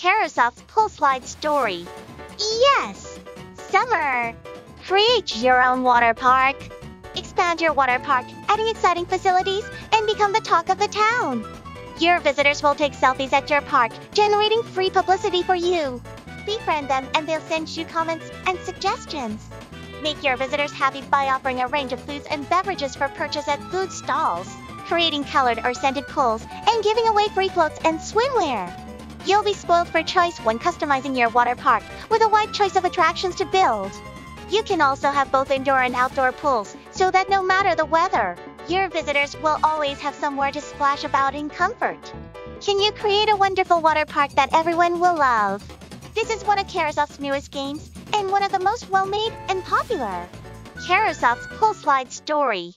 Kairosoft's Pool Slide Story. Yes! Summer! Create your own water park. Expand your water park, adding exciting facilities, and become the talk of the town. Your visitors will take selfies at your park, generating free publicity for you. Befriend them and they'll send you comments and suggestions. Make your visitors happy by offering a range of foods and beverages for purchase at food stalls, creating colored or scented pools, and giving away free floats and swimwear. You'll be spoiled for choice when customizing your water park with a wide choice of attractions to build. You can also have both indoor and outdoor pools so that no matter the weather, your visitors will always have somewhere to splash about in comfort. Can you create a wonderful water park that everyone will love? This is one of Kairosoft's newest games and one of the most well-made and popular. Kairosoft's Pool Slide Story.